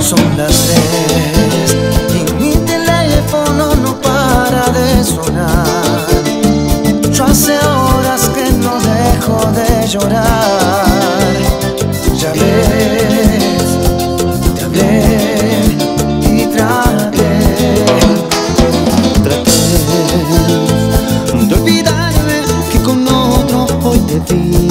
Son las tres y mi teléfono no para de sonar. Hace horas que no dejó de llorar. be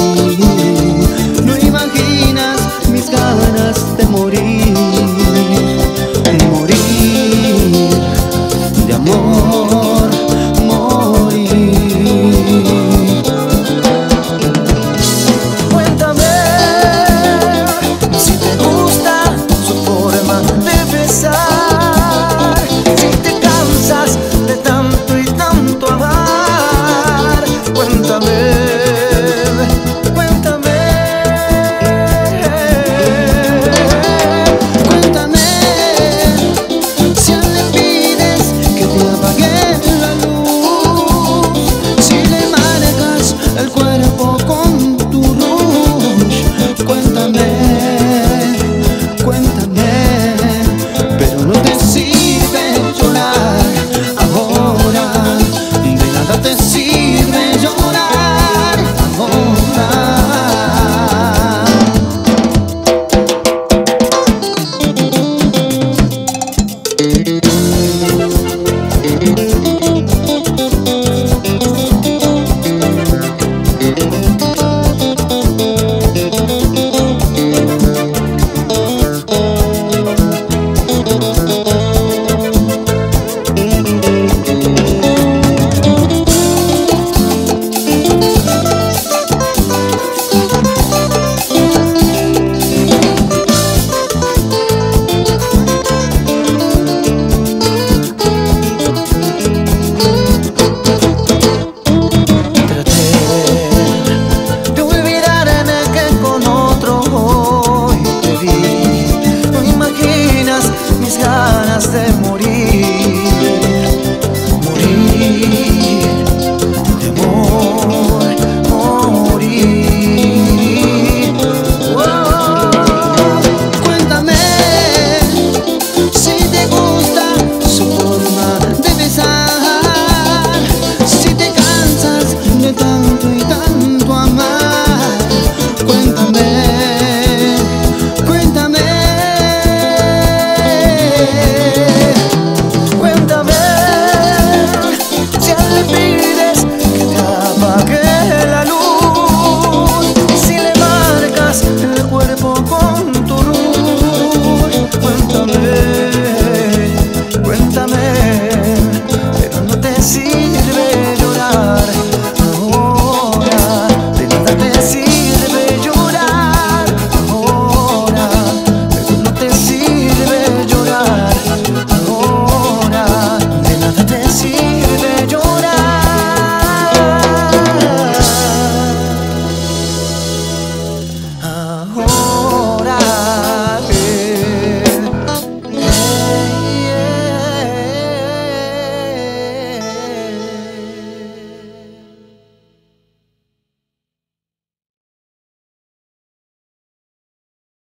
you.